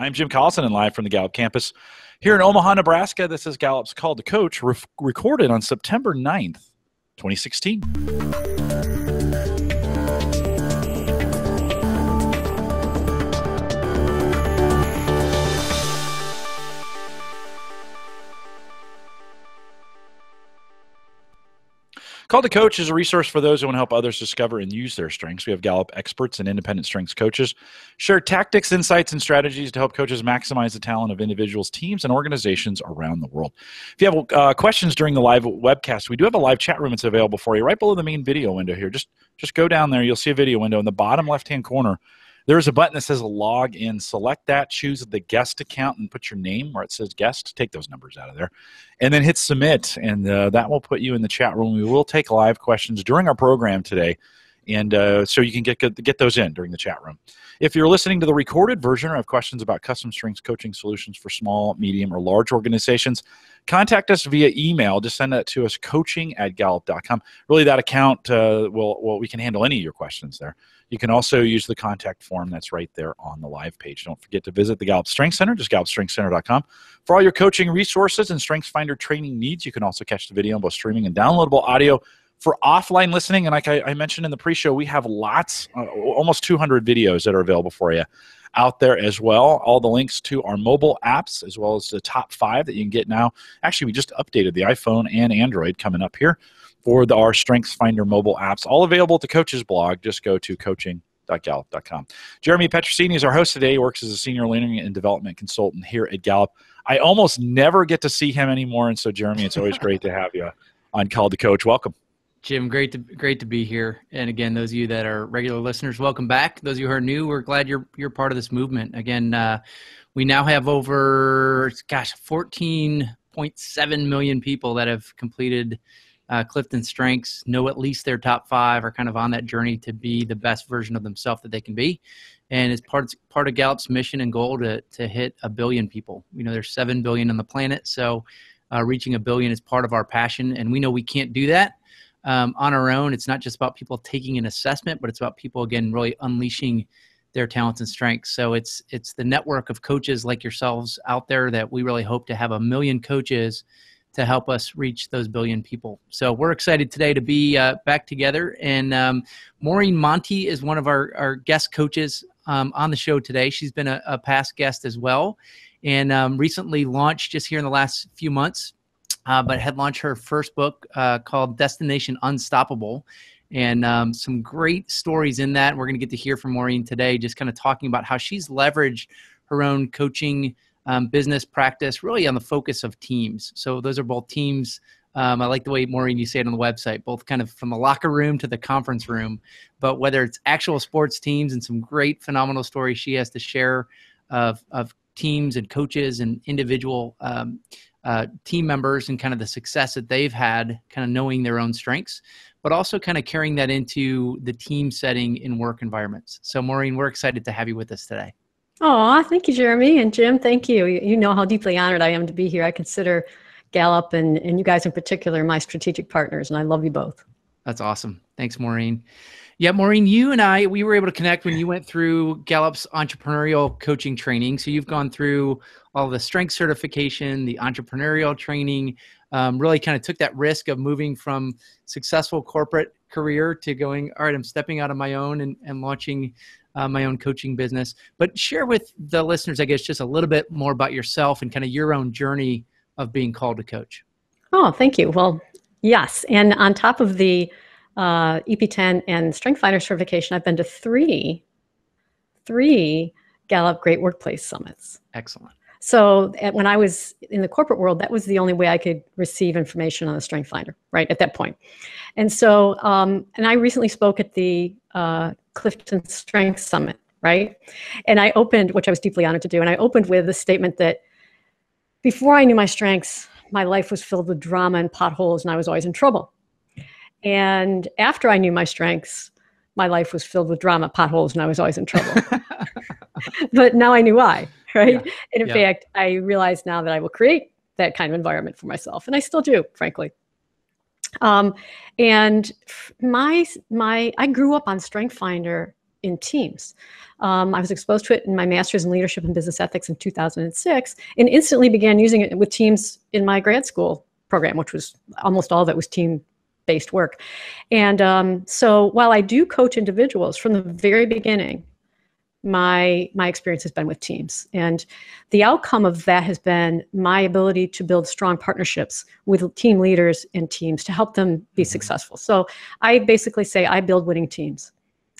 I'm Jim Collison and live from the Gallup campus here in Omaha, Nebraska. This is Gallup's Called to Coach, re- recorded on September 9th, 2016. Called to Coach is a resource for those who want to help others discover and use their strengths. We have Gallup experts and independent strengths coaches share tactics, insights, and strategies to help coaches maximize the talent of individuals, teams, and organizations around the world. If you have uh, questions during the live webcast, we do have a live chat room that's available for you right below the main video window here. Just just go down there. You'll see a video window in the bottom left hand corner there's a button that says log in. Select that, choose the guest account, and put your name where it says guest. Take those numbers out of there. And then hit submit, and uh, that will put you in the chat room. We will take live questions during our program today. And uh, so you can get, get those in during the chat room. If you're listening to the recorded version or have questions about custom strengths coaching solutions for small, medium, or large organizations, contact us via email. Just send that to us, coaching at gallup.com. Really, that account uh, will, well, we can handle any of your questions there. You can also use the contact form that's right there on the live page. Don't forget to visit the Gallup Strength Center, just gallupstrengthcenter.com. For all your coaching resources and StrengthsFinder training needs, you can also catch the video on both streaming and downloadable audio for offline listening. And like I, I mentioned in the pre show, we have lots, uh, almost 200 videos that are available for you out there as well. All the links to our mobile apps, as well as the top five that you can get now. Actually, we just updated the iPhone and Android coming up here for the, our StrengthsFinder mobile apps, all available at the coach's blog. Just go to coaching.gallup.com. Jeremy Petrosini is our host today. He works as a senior learning and development consultant here at Gallup. I almost never get to see him anymore, and so Jeremy, it's always great to have you on Called to Coach. Welcome. Jim, great to great to be here. And again, those of you that are regular listeners, welcome back. Those of you who are new, we're glad you're you're part of this movement. Again, uh, we now have over gosh, 14.7 million people that have completed uh, Clifton Strengths, know at least their top five, are kind of on that journey to be the best version of themselves that they can be. And it's part part of Gallup's mission and goal to to hit a billion people. You know, there's seven billion on the planet, so uh, reaching a billion is part of our passion, and we know we can't do that um, on our own. It's not just about people taking an assessment, but it's about people again really unleashing their talents and strengths. So it's it's the network of coaches like yourselves out there that we really hope to have a million coaches to help us reach those billion people. So we're excited today to be uh, back together. And um, Maureen Monte is one of our, our guest coaches um, on the show today. She's been a, a past guest as well and um, recently launched just here in the last few months, uh, but had launched her first book uh, called Destination Unstoppable. And um, some great stories in that. We're going to get to hear from Maureen today, just kind of talking about how she's leveraged her own coaching um, business practice, really on the focus of teams. So those are both teams. Um, I like the way Maureen you say it on the website, both kind of from the locker room to the conference room. But whether it's actual sports teams and some great, phenomenal stories she has to share of of teams and coaches and individual um, uh, team members and kind of the success that they've had, kind of knowing their own strengths, but also kind of carrying that into the team setting in work environments. So, Maureen, we're excited to have you with us today. Oh, thank you, Jeremy. And Jim, thank you. You know how deeply honored I am to be here. I consider Gallup and, and you guys in particular my strategic partners, and I love you both. That's awesome. Thanks, Maureen. Yeah, Maureen, you and I, we were able to connect when you went through Gallup's entrepreneurial coaching training. So you've gone through all the strength certification, the entrepreneurial training, um, really kind of took that risk of moving from successful corporate career to going, all right, I'm stepping out of my own and, and launching uh, my own coaching business. But share with the listeners, I guess, just a little bit more about yourself and kind of your own journey of being called to coach. Oh, thank you. Well, yes. And on top of the uh, EP10 and StrengthsFinder certification, I've been to three, three Gallup Great Workplace Summits. Excellent. So at, when I was in the corporate world, that was the only way I could receive information on the Strength Finder, right at that point. And so, um, and I recently spoke at the uh, Clifton Strength Summit, right? And I opened, which I was deeply honored to do, and I opened with the statement that before I knew my strengths, my life was filled with drama and potholes, and I was always in trouble. And after I knew my strengths, my life was filled with drama, potholes, and I was always in trouble. but now I knew why, right? Yeah. And in yeah. fact, I realize now that I will create that kind of environment for myself, and I still do, frankly. Um, and my my I grew up on StrengthsFinder in teams. Um, I was exposed to it in my master's in leadership and business ethics in 2006 and instantly began using it with teams in my grad school program, which was almost all of it was team based work. And um, so while I do coach individuals from the very beginning, my my experience has been with teams. And the outcome of that has been my ability to build strong partnerships with team leaders and teams to help them be mm-hmm. successful. So i basically say i build winning teams.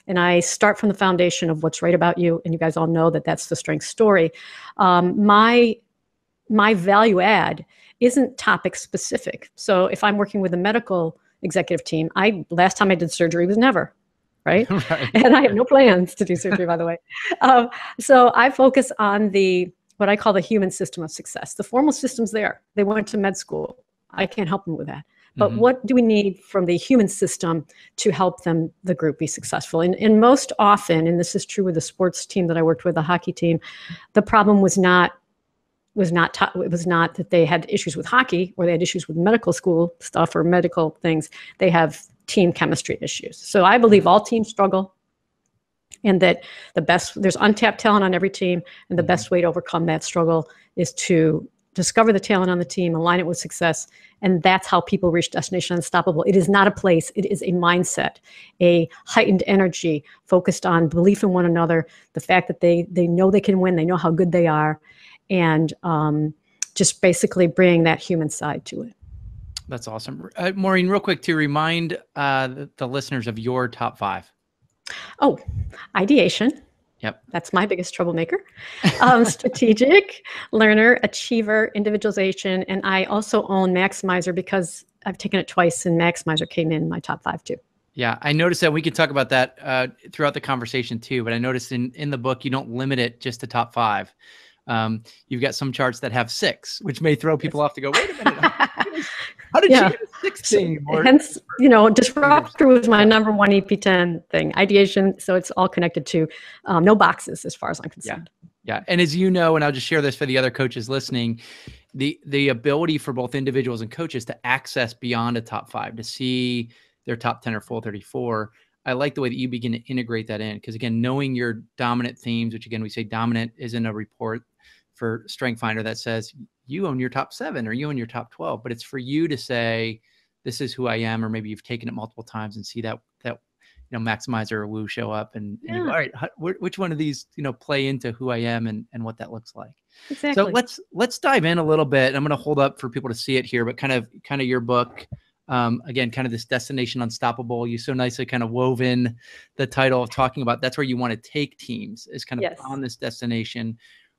And i start from the foundation of what's right about you. And you guys all know that that's the strength story. Um, my my value add isn't topic specific. So if i'm working with a medical executive team i last time i did surgery was never right? right? And I have no plans to do surgery, by the way. Um, so I focus on the what I call the human system of success. The formal system's there. They went to med school. I can't help them with that. But mm-hmm. what do we need from the human system to help them, the group, be successful? And, and most often, and this is true with the sports team that I worked with, the hockey team, the problem was not was not it was not that they had issues with hockey or they had issues with medical school stuff or medical things. They have team chemistry issues. So I believe all teams struggle and that the best there's untapped talent on every team and the best mm-hmm. way to overcome that struggle is to discover the talent on the team align it with success and that's how people reach destination unstoppable it is not a place it is a mindset a heightened energy focused on belief in one another the fact that they they know they can win they know how good they are and um, just basically bring that human side to it that's awesome. Uh, Maureen, real quick to remind uh, the, the, listeners of your top five. Oh, ideation. Yep. That's my biggest troublemaker. Um, strategic, learner, achiever, individualization. And I also own Maximizer because I've taken it twice and Maximizer came in my top five too. Yeah, I noticed that we could talk about that uh, throughout the conversation too. But I noticed in, in the book, you don't limit it just to top five. Um, you've got some charts that have six, which may throw people off to go, wait a minute. How did yeah. you get a 16? Hence, you know, disruptor was my number one EP10 thing. Ideation, so it's all connected to um, no boxes as far as I'm concerned. Yeah. yeah. And as you know, and I'll just share this for the other coaches listening, the the ability for both individuals and coaches to access beyond a top five, to see their top 10 or full 34. I like the way that you begin to integrate that in because again, knowing your dominant themes, which again we say dominant is in a report for Strength Finder that says you own your top seven or you own your top 12, but it's for you to say, this is who I am, or maybe you've taken it multiple times and see that, that, you know, maximizer or woo show up and, yeah. and all right, how, which one of these, you know, play into who I am and, and what that looks like. Exactly. So let's, let's dive in a little bit. I'm going to hold up for people to see it here, but kind of, kind of your book, um, again, kind of this destination unstoppable. You so nicely kind of woven the title of talking about that's where you want to take teams is kind of yes. on this destination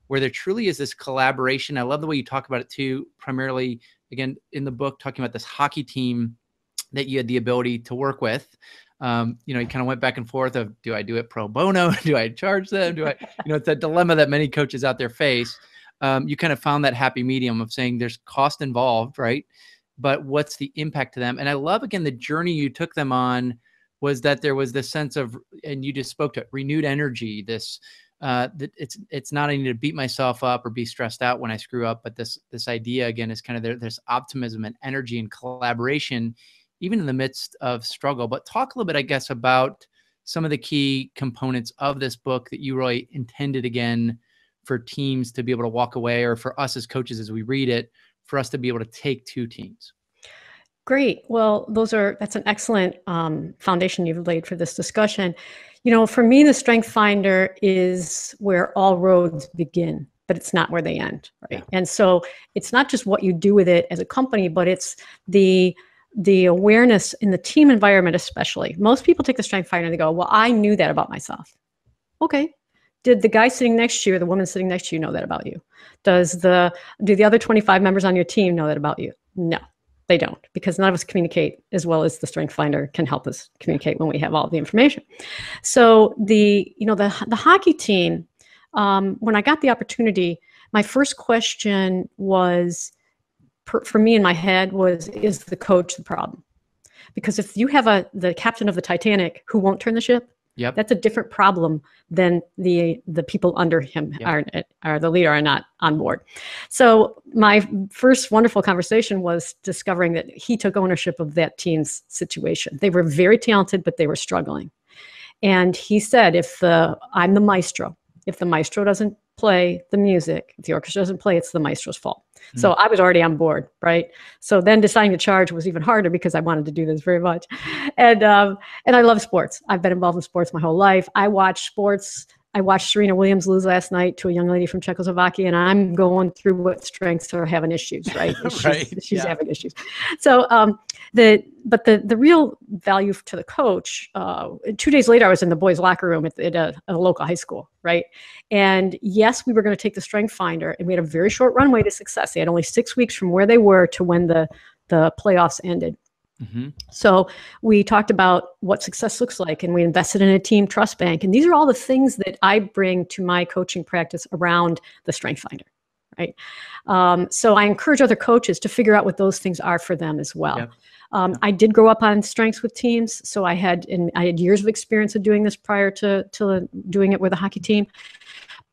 where there truly is this collaboration. I love the way you talk about it too, primarily again in the book, talking about this hockey team that you had the ability to work with. Um, you know, you kind of went back and forth of do I do it pro bono? do I charge them? Do I, you know, it's that dilemma that many coaches out there face. Um, you kind of found that happy medium of saying there's cost involved, right? But what's the impact to them? And I love again the journey you took them on was that there was this sense of, and you just spoke to it, renewed energy, this uh, that it's it's not I need to beat myself up or be stressed out when I screw up, but this this idea again is kind of there, there's optimism and energy and collaboration, even in the midst of struggle. But talk a little bit, I guess, about some of the key components of this book that you really intended again for teams to be able to walk away, or for us as coaches as we read it, for us to be able to take two teams. Great. Well, those are that's an excellent um, foundation you've laid for this discussion. You know, for me, the Strength Finder is where all roads begin, but it's not where they end, right? Yeah. And so it's not just what you do with it as a company, but it's the the awareness in the team environment, especially. Most people take the Strength Finder and they go, "Well, I knew that about myself." Okay, did the guy sitting next to you or the woman sitting next to you know that about you? Does the do the other 25 members on your team know that about you? No they don't because none of us communicate as well as the strength finder can help us communicate when we have all the information. So the you know the, the hockey team um, when i got the opportunity my first question was per, for me in my head was is the coach the problem? Because if you have a the captain of the titanic who won't turn the ship Yep. That's a different problem than the the people under him yep. are, are the leader are not on board. So my first wonderful conversation was discovering that he took ownership of that team's situation. They were very talented, but they were struggling. And he said, if the I'm the maestro, if the maestro doesn't play the music, if the orchestra doesn't play, it's the maestro's fault. Mm. So I was already on board, right? So then deciding to charge was even harder because I wanted to do this very much, and um, and I love sports. I've been involved in sports my whole life. I watch sports I watched Serena Williams lose last night to a young lady from Czechoslovakia, and I'm going through what strengths are having issues, right? She's, right. she's yeah. having issues. So um, the but the the real value to the coach. Uh, two days later, I was in the boys' locker room at, at, a, at a local high school, right? And yes, we were going to take the strength finder, and we had a very short runway to success. They had only six weeks from where they were to when the the playoffs ended. Mm-hmm. So we talked about what success looks like, and we invested in a team trust bank. And these are all the things that I bring to my coaching practice around the Strength Finder, right? Um, so I encourage other coaches to figure out what those things are for them as well. Yep. Um, I did grow up on strengths with teams, so I had and I had years of experience of doing this prior to to doing it with a hockey team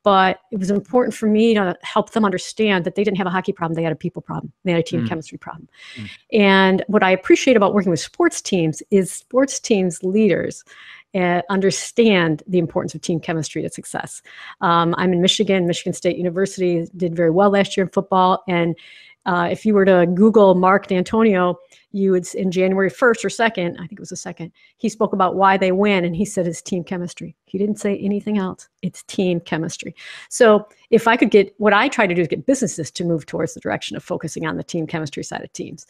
but it was important for me to help them understand that they didn't have a hockey problem they had a people problem they had a team mm. chemistry problem mm. and what i appreciate about working with sports teams is sports teams leaders uh, understand the importance of team chemistry to success um, i'm in michigan michigan state university did very well last year in football and uh, if you were to google mark dantonio you would in January 1st or 2nd, I think it was the second, he spoke about why they win and he said it's team chemistry. He didn't say anything else. It's team chemistry. So if I could get what I try to do is get businesses to move towards the direction of focusing on the team chemistry side of teams.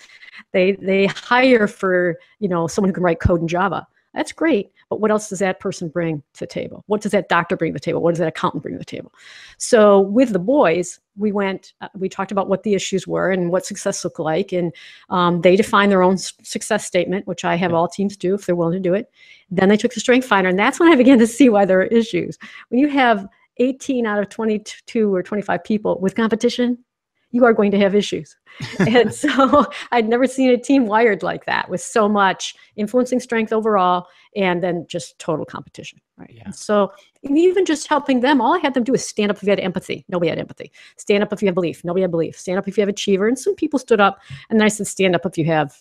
They they hire for, you know, someone who can write code in Java. That's great. But what else does that person bring to the table? What does that doctor bring to the table? What does that accountant bring to the table? So with the boys, we went, uh, we talked about what the issues were and what success looked like. And um, they defined their own success statement, which I have all teams do if they're willing to do it. Then they took the strength finder. And that's when I began to see why there are issues. When you have 18 out of 22 or 25 people with competition, you are going to have issues. and so I'd never seen a team wired like that with so much influencing strength overall and then just total competition. Right. Yeah. so even just helping them, all I had them do is stand up if you had empathy. Nobody had empathy. Stand up if you have belief. Nobody had belief. Stand up if you have achiever. And some people stood up and then I said, stand up if you have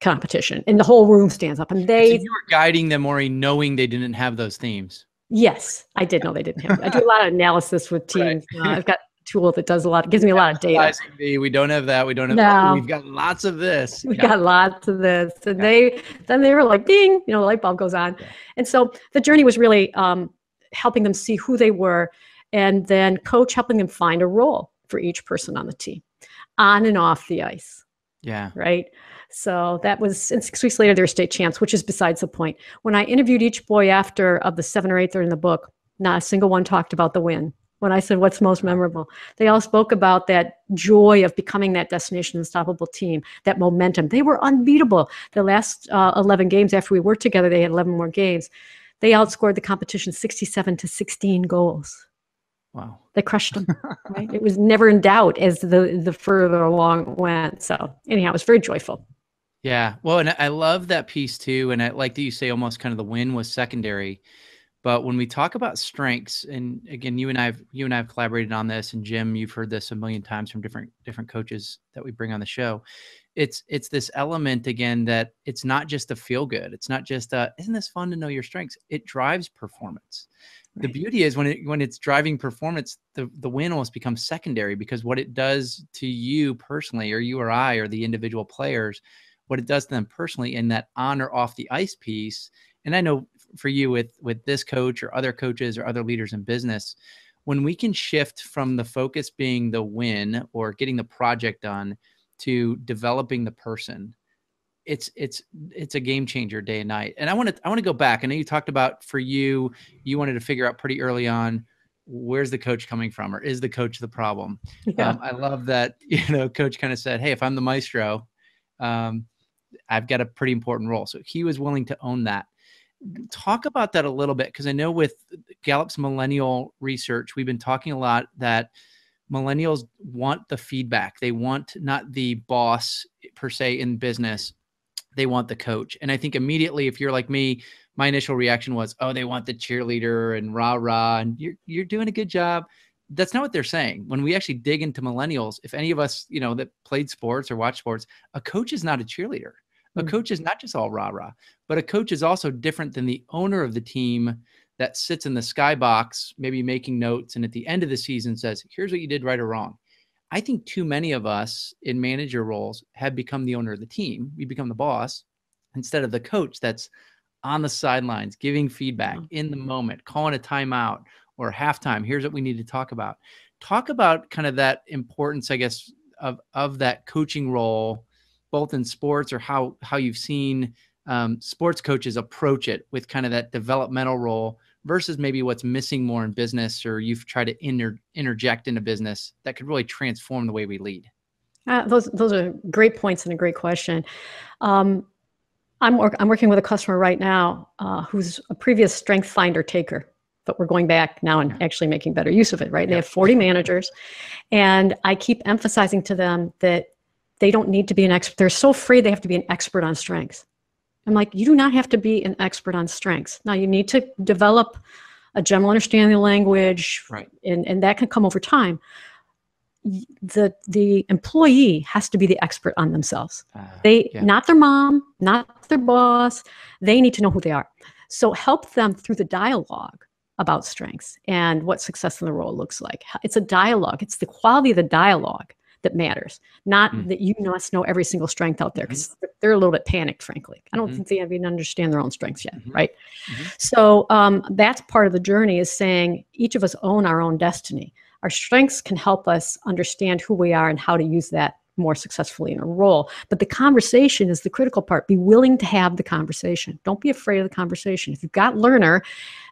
competition. And the whole room stands up. And they so you were guiding them, Ori, knowing they didn't have those themes. Yes, I did know they didn't have. I do a lot of analysis with teams. Right. Uh, I've got tool that does a lot, gives me a lot of data. We don't have that. We don't have. No. We've got lots of this. We yeah. got lots of this, and yeah. they then they were like, ding, you know, the light bulb goes on, yeah. and so the journey was really um, helping them see who they were, and then coach helping them find a role for each person on the team, on and off the ice. Yeah. Right. So that was, and six weeks later, they're state champs, which is besides the point. When I interviewed each boy after of the seven or eight that are in the book, not a single one talked about the win when I said what's most memorable. They all spoke about that joy of becoming that destination unstoppable team, that momentum. They were unbeatable. The last uh, 11 games after we worked together, they had 11 more games. They outscored the competition 67 to 16 goals. Wow. They crushed them. right? It was never in doubt as the the further along went. So anyhow, it was very joyful. Yeah. Well, and I love that piece too. And I like that you say almost kind of the win was secondary but when we talk about strengths, and again, you and I have you and I have collaborated on this, and Jim, you've heard this a million times from different different coaches that we bring on the show. It's it's this element again that it's not just a feel good. It's not just a, isn't this fun to know your strengths? It drives performance. Right. The beauty is when it when it's driving performance, the the win almost becomes secondary because what it does to you personally, or you or I, or the individual players, what it does to them personally in that on or off the ice piece. And I know for you with with this coach or other coaches or other leaders in business when we can shift from the focus being the win or getting the project done to developing the person it's it's it's a game changer day and night. And i want to i want to go back. I know you talked about for you you wanted to figure out pretty early on where's the coach coming from or is the coach the problem? Yeah. Um, i love that you know coach kind of said hey if i'm the maestro um, i've got a pretty important role. So he was willing to own that talk about that a little bit because I know with Gallup's millennial research, we've been talking a lot that millennials want the feedback. They want not the boss per se in business, they want the coach. And I think immediately, if you're like me, my initial reaction was, oh, they want the cheerleader and rah rah, and you're you're doing a good job. That's not what they're saying. When we actually dig into millennials, if any of us, you know, that played sports or watch sports, a coach is not a cheerleader A Mm. coach is not just all rah rah, but a coach is also different than the owner of the team that sits in the skybox, maybe making notes, and at the end of the season says, "Here's what you did right or wrong." I think too many of us in manager roles have become the owner of the team. We become the boss instead of the coach that's on the sidelines, giving feedback Mhm. in the moment, calling a timeout or halftime. Here's what we need to talk about. Talk about kind of that importance, I guess, of of that coaching role, both in sports or how how you've seen um, sports coaches approach it with kind of that developmental role versus maybe what's missing more in business or you've tried to inter- interject into business that could really transform the way we lead. Uh, those those are great points and a great question. Um, I'm work, I'm working with a customer right now uh, who's a previous Strength Finder taker, but we're going back now and actually making better use of it. Right? They have 40 managers, and I keep emphasizing to them that they don't need to be an expert. They're so afraid they have to be an expert on strengths. I'm like, you do not have to be an expert on strengths. Now you need to develop a general understanding of the language, Right. and, and that can come over time the the employee has to be the expert on themselves. Uh, They yeah. not their mom, not their boss. They need to know who they are. So help them through the dialogue about strengths and what success in the role looks like. It's a dialogue. It's the quality of the dialogue that matters, not Mm. that you must know every single strength out there because they're a little bit panicked, frankly. I don't Mhm. think they even understand their own strengths yet, Mhm. right? Mhm. So um, that's part of the journey is saying each of us own our own destiny. Our strengths can help us understand who we are and how to use that more successfully in a role. But the conversation is the critical part. Be willing to have the conversation. Don't be afraid of the conversation. If you've got learner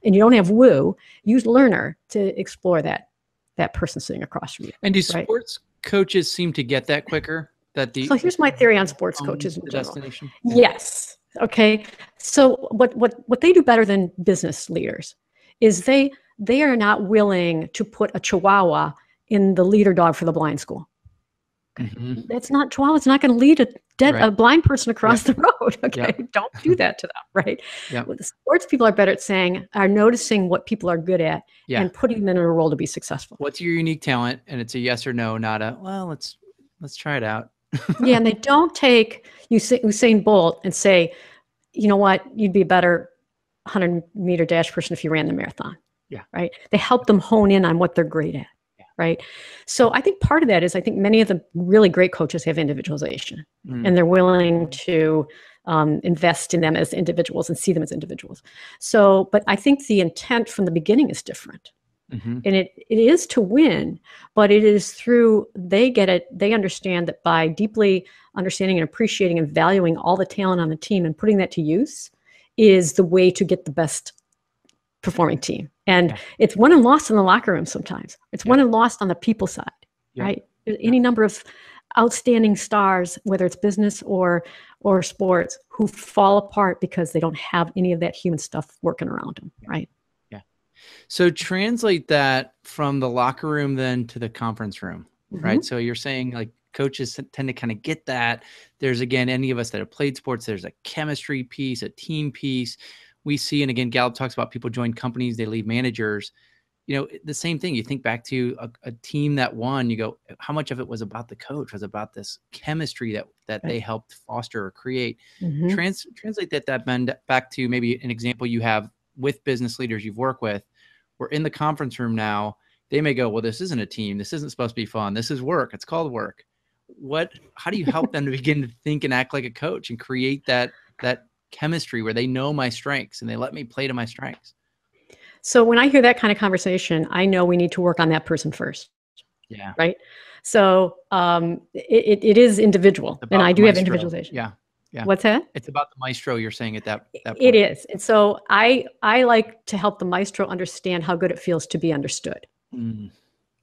and you don't have woo, use learner to explore that that person sitting across from you. And do Right. sports coaches seem to get that quicker? That the So here's my theory on sports coaches in general. destination. Yes. Okay. So what what what they do better than business leaders is they they are not willing to put a chihuahua in the leader dog for the blind school. Mhm. That's not It's not going to lead a dead Right. a blind person across the road. Okay. Don't do that to them, right? Yeah. What the sports people are better at saying are noticing what people are good at Yeah. and putting them in a role to be successful. What's your unique talent? And it's a yes or no, not a well. Let's let's try it out. yeah, and they don't take Usain Bolt and say, you know what, you'd be a better 100 meter dash person if you ran the marathon. Yeah. Right. They help them hone in on what they're great at. Right. So I think part of that is I think many of the really great coaches have individualization Mm. and they're willing to um, invest in them as individuals and see them as individuals. So, but I think the intent from the beginning is different Mhm. and it, it is to win but it is through they get it they understand that by deeply understanding and appreciating and valuing all the talent on the team and putting that to use is the way to get the best performing team and Yeah. it's won and lost in the locker room sometimes it's won and lost on the people side Yeah. right There's any number of outstanding stars whether it's business or or sports who fall apart because they don't have any of that human stuff working around them right Yeah. So translate that from the locker room then to the conference room, Mm-hmm. right? So you're saying like coaches tend to kind of get that. There's again, any of us that have played sports, there's a chemistry piece, a team piece. We see, and again, Gallup talks about people join companies, they leave managers. You know, the same thing. You think back to a, a team that won, you go, how much of it was about the coach, was about this chemistry that that Right. they helped foster or create Mhm. trans translate that that bend back to maybe an example you have with business leaders you've worked with we're in the conference room now they may go well this isn't a team this isn't supposed to be fun this is work it's called work what how do you help them to begin to think and act like a coach and create that that chemistry where they know my strengths and they let me play to my strengths So when I hear that kind of conversation, I know we need to work on that person first, yeah right? So um, it, it, is individual, and I do have individualization. yeah yeah. What's that? it's about the maestro you're saying at that that It is, and so I I like to help the maestro understand how good it feels to be understood, Mm.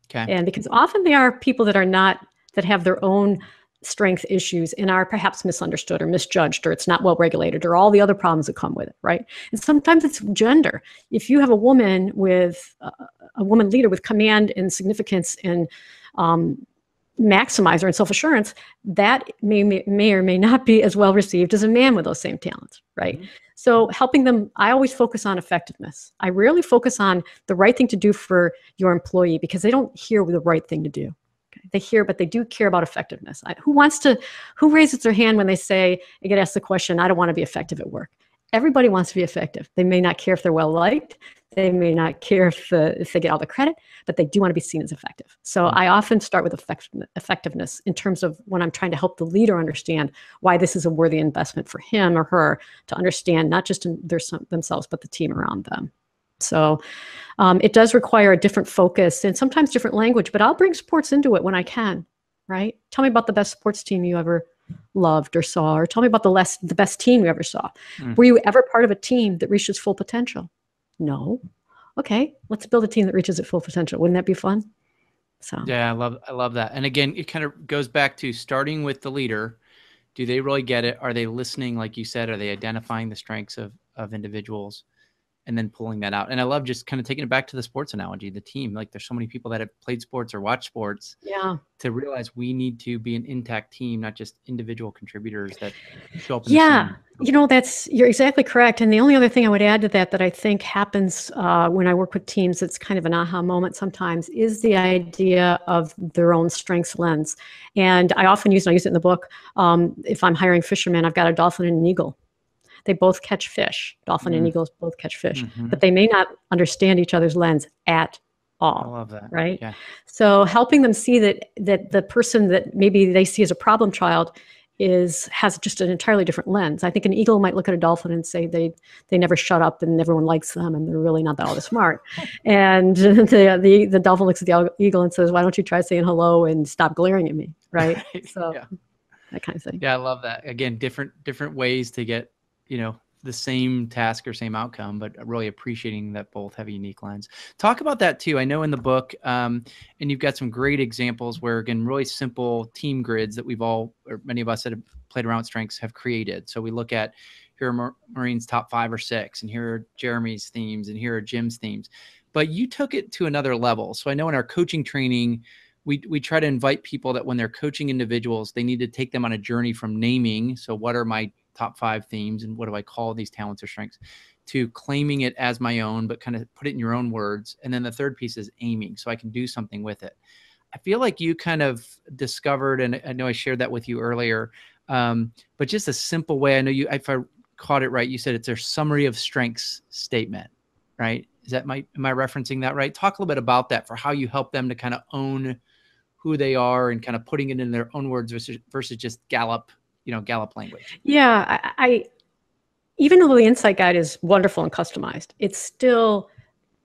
okay and because often they are people that are not that have their own strength issues and are perhaps misunderstood or misjudged or it's not well regulated or all the other problems that come with it right? And sometimes it's gender. If you have a woman with uh, a woman leader with command and significance and um, maximizer and self-assurance that may, may may or may not be as well received as a man with those same talents right? Mhm. so helping them i always focus on effectiveness. I rarely focus on the right thing to do for your employee because they don't hear the right thing to do They hear, but they do care about effectiveness. I, who wants to? Who raises their hand when they say they get asked the question, "I don't want to be effective at work." Everybody wants to be effective. They may not care if they're well liked. They may not care if, the, if they get all the credit, but they do want to be seen as effective. So mm-hmm. I often start with effect, effectiveness in terms of when I'm trying to help the leader understand why this is a worthy investment for him or her to understand not just their, themselves, but the team around them. So um, it does require a different focus and sometimes different language, but I'll bring sports into it when I can, right? Tell me about the best sports team you ever loved or saw, or tell me about the less the best team you ever saw. Mm. Were you ever part of a team that reached its full potential? No. Okay, let's build a team that reaches its full potential. Wouldn't that be fun? So yeah, I love I love that. And again, it kind of goes back to starting with the leader. Do they really get it? Are they listening, like you said? Are they identifying the strengths of of individuals? And then pulling that out. And I love just kind of taking it back to the sports analogy, the team. Like there's so many people that have played sports or watched sports. Yeah. To realize we need to be an intact team, not just individual contributors that show up. yeah. You know, that's you're exactly correct. And the only other thing I would add to that that I think happens uh, when I work with teams, it's kind of an aha moment sometimes, is the idea of their own strengths lens. And I often use, and I use it in the book. Um, if I'm hiring fishermen, I've got a dolphin and an eagle they both catch fish. Dolphin mm and eagles both catch fish, mm-hmm. but they may not understand each other's lens at all. I love that. Right. Yeah. So helping them see that that the person that maybe they see as a problem child is has just an entirely different lens. I think an eagle might look at a dolphin and say they they never shut up and everyone likes them and they're really not that all that smart. and the, the the dolphin looks at the eagle and says, "Why don't you try saying hello and stop glaring at me?" Right. right. So yeah. that kind of thing. Yeah, I love that. Again, different different ways to get you know the same task or same outcome, but really appreciating that both have unique lens. Talk about that too. I know in the book, um, and you've got some great examples where, again, really simple team grids that we've all, or many of us that have played around with strengths have created. So we look at here are Maureen's top five or six, and here are Jeremy's themes, and here are Jim's themes. But you took it to another level. So I know in our coaching training, we, we try to invite people that when they're coaching individuals, they need to take them on a journey from naming. So, what are my top five themes and what do I call these talents or strengths to claiming it as my own, but kind of put it in your own words. And then the third piece is aiming so I can do something with it. I feel like you kind of discovered, and I know I shared that with you earlier, um, but just a simple way. I know you, if I caught it right, you said it's a summary of strengths statement, right? Is that my, am I referencing that right? Talk a little bit about that for how you help them to kind of own who they are and kind of putting it in their own words versus, versus just Gallup you know Gallup language. Yeah, I, I even though the insight guide is wonderful and customized, it's still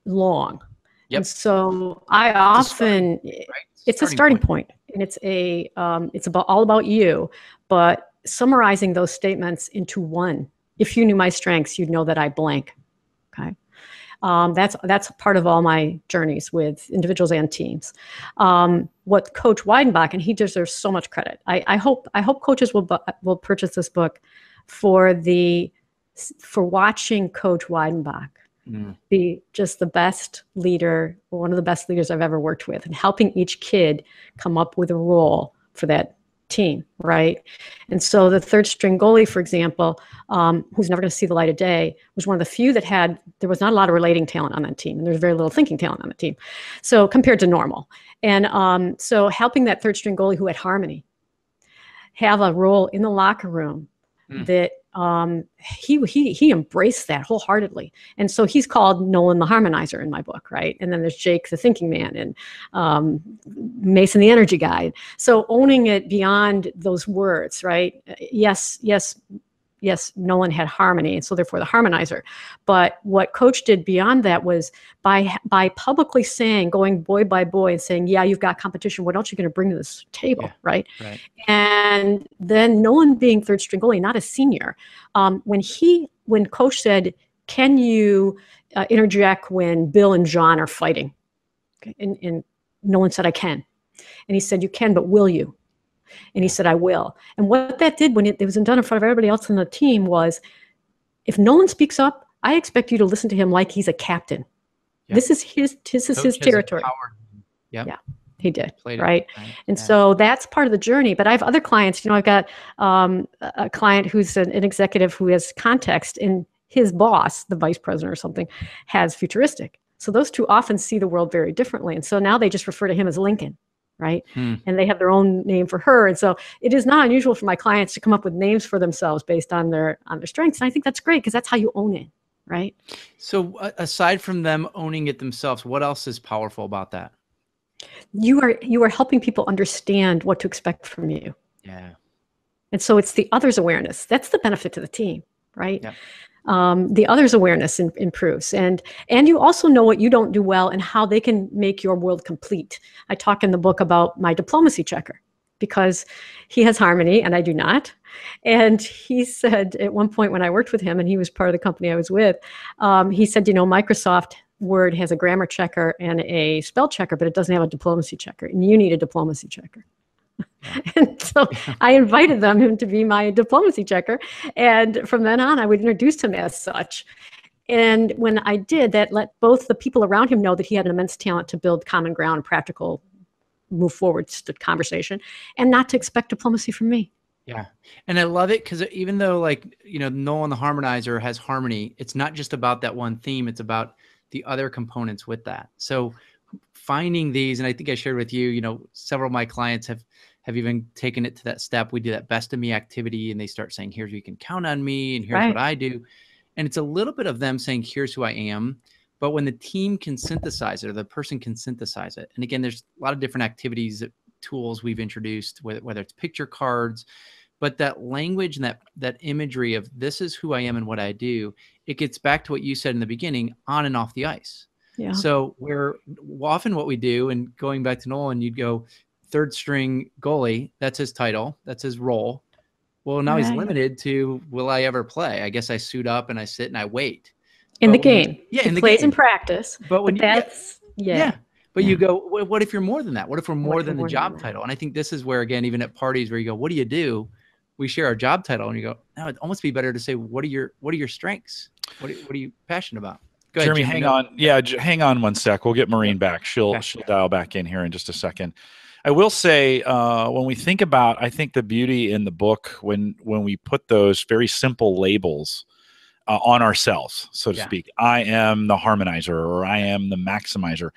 long. Yep. And so I often it's, right? it's a starting point. point. and it's a um, it's about all about you, but summarizing those statements into one. If you knew my strengths, you'd know that I blank. Um, that's that's part of all my journeys with individuals and teams. Um, what Coach Weidenbach and he deserves so much credit. I, I hope I hope coaches will will purchase this book for the for watching Coach Weidenbach mm. be just the best leader, one of the best leaders I've ever worked with, and helping each kid come up with a role for that team, right? And so the third string goalie, for example, um, who's never going to see the light of day, was one of the few that had, there was not a lot of relating talent on that team, and there's very little thinking talent on the team. So compared to normal. And um, so helping that third string goalie who had harmony have a role in the locker room mm. that um, he he he embraced that wholeheartedly, and so he's called Nolan the Harmonizer in my book, right? And then there's Jake the Thinking Man and um, Mason the Energy Guy. So owning it beyond those words, right? Yes, yes, yes, Nolan had harmony, and so therefore the harmonizer. But what Coach did beyond that was by by publicly saying, going boy by boy, and saying, "Yeah, you've got competition. What else are you going to bring to this table?" Yeah, right? right. And then Nolan being third string goalie, not a senior, um, when he when Coach said, "Can you uh, interject when Bill and John are fighting?" Okay. And, and Nolan said, "I can," and he said, "You can, but will you?" And he said, I will. And what that did when it, it was done in front of everybody else on the team was if Nolan speaks up, I expect you to listen to him like he's a captain. Yep. This is his this is his territory. Yep. Yeah. He did, right? It. And yeah. so that's part of the journey. But I have other clients. You know, I've got um, a client who's an, an executive who has context, and his boss, the vice president or something, has futuristic. So those two often see the world very differently. And so now they just refer to him as Lincoln right? Hmm. And they have their own name for her. And so it is not unusual for my clients to come up with names for themselves based on their on their strengths. And I think that's great because that's how you own it, right? So aside from them owning it themselves, what else is powerful about that? You are you are helping people understand what to expect from you. Yeah. And so it's the others awareness. That's the benefit to the team, right? Yeah um, the others awareness in, improves. And and you also know what you don't do well and how they can make your world complete. I talk in the book about my diplomacy checker because he has harmony and i do not. And he said at one point when i worked with him and he was part of the company i was with um, he said you know microsoft word has a grammar checker and a spell checker but it doesn't have a diplomacy checker. And you need a diplomacy checker and so I invited them him to be my diplomacy checker. And from then on, I would introduce him as such. And when I did, that let both the people around him know that he had an immense talent to build common ground, practical, move forward conversation, and not to expect diplomacy from me. Yeah. And I love it because even though, like, you know, Nolan the harmonizer has harmony, it's not just about that one theme, it's about the other components with that. So finding these, and I think I shared with you, you know, several of my clients have have even taken it to that step. We do that best of me activity, and they start saying, "Here's you can count on me, and here's right. what I do." And it's a little bit of them saying, "Here's who I am." But when the team can synthesize it, or the person can synthesize it, and again, there's a lot of different activities, uh, tools we've introduced, whether it's picture cards, but that language and that that imagery of this is who I am and what I do, it gets back to what you said in the beginning, on and off the ice. Yeah. So we're often what we do, and going back to Nolan, you'd go, third string goalie. That's his title. That's his role. Well, now right. he's limited to will I ever play? I guess I suit up and I sit and I wait. In but the game. You, yeah, he in the plays game. in practice. But when but that's yeah. yeah. But yeah. you go, what if you're more than that? What if we're more than the job title? And I think this is where, again, even at parties where you go, what do you do? We share our job title, and you go, no, it'd almost be better to say, what are your what are your strengths? What are, what are you passionate about? Go Jeremy, ahead, hang on. Yeah, j- hang on one sec. We'll get Maureen back. She'll okay. she'll dial back in here in just a second. I will say uh, when we think about, I think the beauty in the book when when we put those very simple labels uh, on ourselves, so to yeah. speak. I am the harmonizer, or I am the maximizer.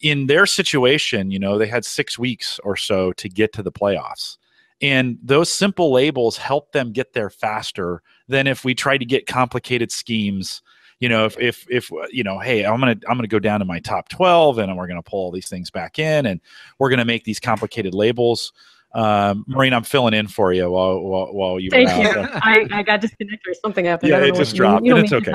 In their situation, you know, they had six weeks or so to get to the playoffs. And those simple labels help them get there faster than if we try to get complicated schemes you know if if if uh, you know hey i'm gonna i'm gonna go down to my top 12 and we're gonna pull all these things back in and we're gonna make these complicated labels um, Maureen, I'm filling in for you while while, while you Thank. You. I, I got disconnected or something happened. Yeah, it just dropped, you, you it's okay.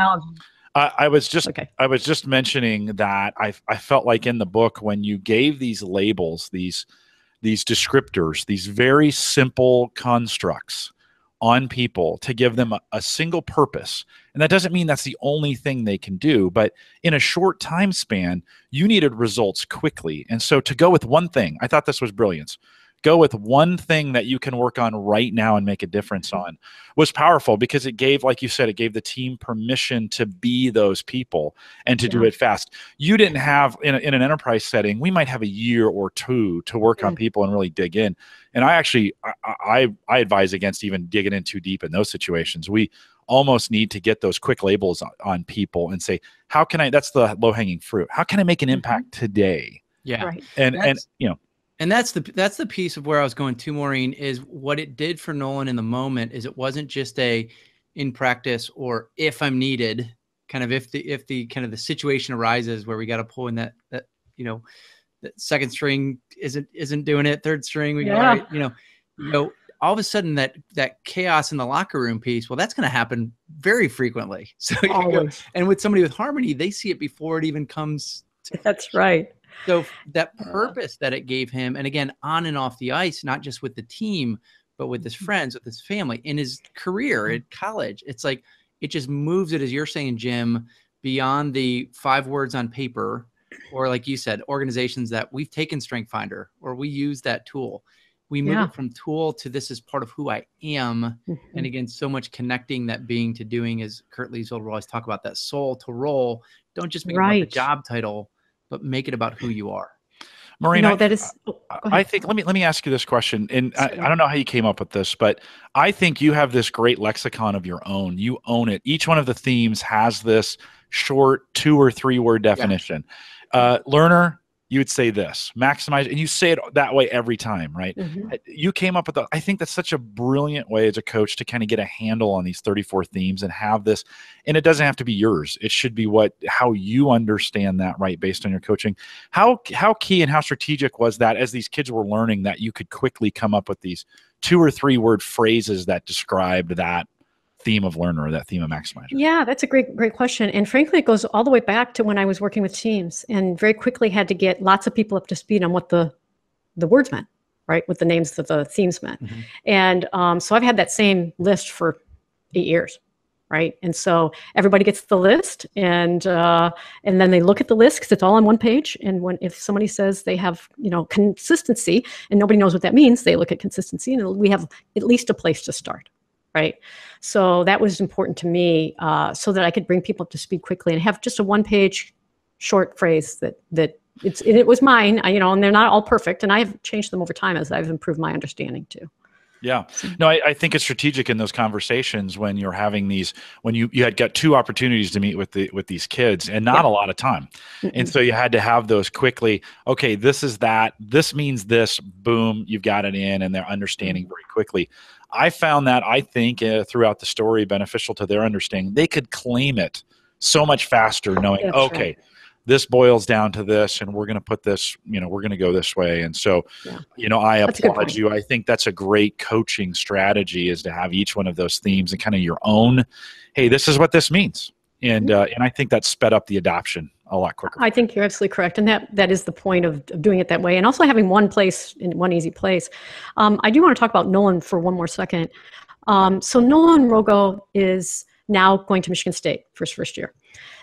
I, I, was just okay. I was just mentioning that I I felt like in the book when you gave these labels, these these descriptors, these very simple constructs on people to give them a, a, single purpose. And that doesn't mean that's the only thing they can do, but in a short time span, you needed results quickly. And so to go with one thing, I thought this was brilliance go with one thing that you can work on right now and make a difference mm-hmm. on was powerful because it gave like you said it gave the team permission to be those people and to yeah. do it fast you didn't have in, a, in an enterprise setting we might have a year or two to work on people and really dig in and i actually I, I i advise against even digging in too deep in those situations we almost need to get those quick labels on, on people and say how can i that's the low hanging fruit how can i make an mm-hmm. impact today yeah right. and that's, and you know and that's the that's the piece of where I was going to, Maureen, is what it did for Nolan in the moment is it wasn't just a in practice or if I'm needed, kind of if the if the kind of the situation arises where we got to pull in that that you know that second string isn't isn't doing it, third string we yeah. Right, you know, you know, all of a sudden that that chaos in the locker room piece, well, that's going to happen very frequently. So go, and with somebody with harmony, they see it before it even comes. To, that's right. So that purpose that it gave him, and again, on and off the ice, not just with the team, but with his mm-hmm. friends, with his family, in his career mm-hmm. at college, it's like it just moves it, as you're saying, Jim, beyond the five words on paper, or like you said, organizations that we've taken Strength Finder or we use that tool. We move yeah. it from tool to this is part of who I am. Mm-hmm. And again, so much connecting that being to doing, as Curt Liesveld will always talk about that soul to role. Don't just make right. it about the job title but make it about who you are. Marina, no, that is. Oh, I think let me let me ask you this question, and I, I, don't know how you came up with this, but I think you have this great lexicon of your own. You own it. Each one of the themes has this short two or three word definition. Yeah. Uh, learner, you would say this maximize and you say it that way every time right? Mhm. you came up with the i think that's such a brilliant way as a coach to kind of get a handle on these 34 themes and have this and it doesn't have to be yours. It should be what how you understand that right based on your coaching. How how key and how strategic was that as these kids were learning that you could quickly come up with these two or three word phrases that described that theme of learner or that theme of maximizer Yeah, that's a great, great question. And frankly, it goes all the way back to when I was working with teams and very quickly had to get lots of people up to speed on what the the words meant, right? What the names of the themes meant. Mhm. And um, so I've had that same list for eight years, right? And so everybody gets the list, and uh, and then they look at the list because it's all on one page. And when if somebody says they have you know consistency and nobody knows what that means, they look at consistency, and we have at least a place to start, right? So that was important to me, uh, so that I could bring people up to speed quickly and have just a one-page short phrase that that it's it was mine, I, you know, and they're not all perfect, and I have changed them over time as I've improved my understanding too. Yeah. No, I, I think it's strategic in those conversations when you're having these when you you had got two opportunities to meet with the with these kids and not Yeah. a lot of time. And Mhm. so you had to have those quickly. Okay, this is that. This means this. Boom, you've got it in, and they're understanding Mm-hmm. very quickly. I found that I think uh, throughout the story beneficial to their understanding. They could claim it so much faster, knowing That's okay, right. this boils down to this, and we're going to put this. You know, we're going to go this way. And so, Yeah. you know, I That's applaud you. I think that's a great coaching strategy is to have each one of those themes and kind of your own. Hey, this is what this means, and uh, and I think that sped up the adoption a lot quicker. I think you're absolutely correct, and that that is the point of, of doing it that way, and also having one place in one easy place. Um, I do want to talk about Nolan for one more second. Um, so Nolan Rogo is now going to Michigan State for his first year.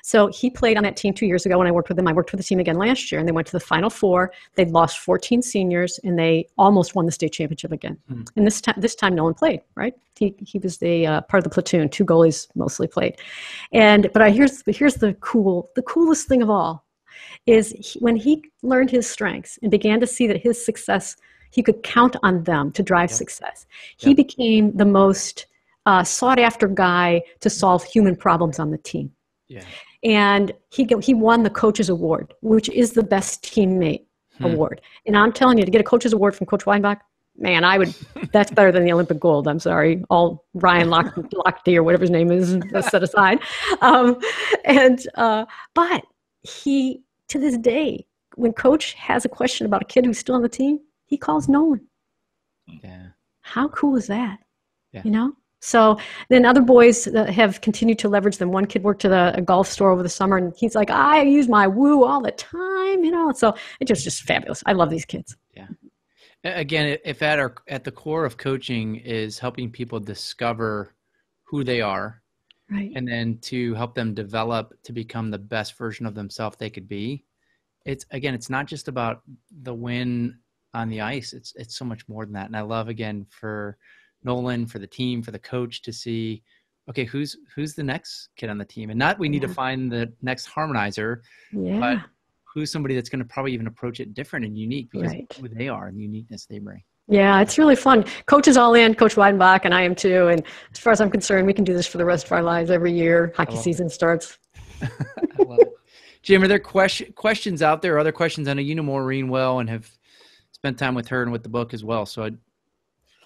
So he played on that team two years ago when I worked with him. I worked with the team again last year, and they went to the Final Four. They'd lost 14 seniors, and they almost won the state championship again. Hmm. And this time, this time, Nolan played. Right? He he was the uh, part of the platoon. Two goalies mostly played. And but I here's here's the cool the coolest thing of all is he, when he learned his strengths and began to see that his success he could count on them to drive Yep. success. He Yep. became the most uh, sought after guy to solve human problems on the team Yeah. and he go- he won the coaches award which is the best teammate Hmm. award and i'm telling you to get a coaches award from coach weinbach man i would that's better than the olympic gold i'm sorry all ryan Lock, lochte or whatever his name is set aside um, and uh, but he to this day when coach has a question about a kid who's still on the team he calls nolan Yeah. how cool is that? Yeah. You know? So then other boys have continued to leverage them. One kid worked at a, a golf store over the summer and he's like, I use my woo all the time, you know? So it just just fabulous. I love these kids. Yeah. Again, if at our at the core of coaching is helping people discover who they are, Right. and then to help them develop to become the best version of themselves they could be. It's again, it's not just about the win on the ice. It's it's so much more than that. And I love again for Nolan, for the team, for the coach to see, okay, who's who's the next kid on the team, and not we need to find the next harmonizer, yeah. but who's somebody that's going to probably even approach it different and unique because Right. who they are and the uniqueness they bring. Yeah, it's really fun. Coach is all in, Coach Weidenbach, and I am too. And as far as I'm concerned, we can do this for the rest of our lives every year. Hockey love it. season starts. I love it. Jim, are there question, questions out there? Other questions? I know you know Maureen well and have spent time with her and with the book as well. So I'd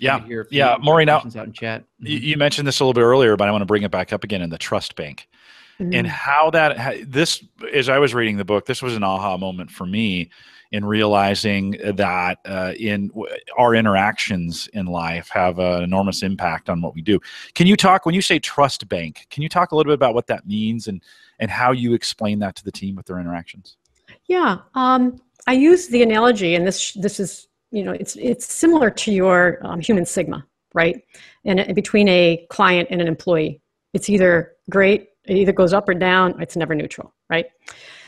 yeah, love hear yeah. Maureen, out. out in chat. You, you mentioned this a little bit earlier, but I want to bring it back up again in the trust bank. and Mm. how that this as i was reading the book this was an aha moment for me in realizing that uh, in w- our interactions in life have an enormous impact on what we do can you talk when you say trust bank can you talk a little bit about what that means and and how you explain that to the team with their interactions Yeah, um, I use the analogy, and this this is you know it's it's similar to your um, human sigma, right? And uh, between a client and an employee, it's either great, it either goes up or down, it's never neutral, right?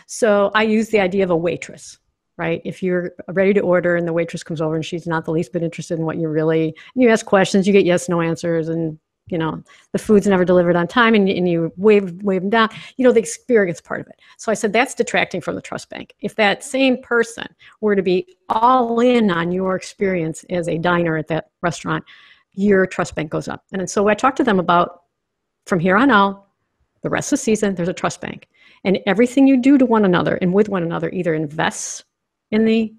So I use the idea of a waitress, right? If you're ready to order and the waitress comes over and she's not the least bit interested in what you really, and you ask questions, you get yes no answers, and you know the food's never delivered on time, and, and you wave wave them down. You know the experience part of it. So I said that's detracting from the trust bank. If that same person were to be all in on your experience as a diner at that restaurant, your trust bank goes up. And so I talked to them about from here on out, the rest of the season, there's a trust bank. And everything you do to one another and with one another either invests in the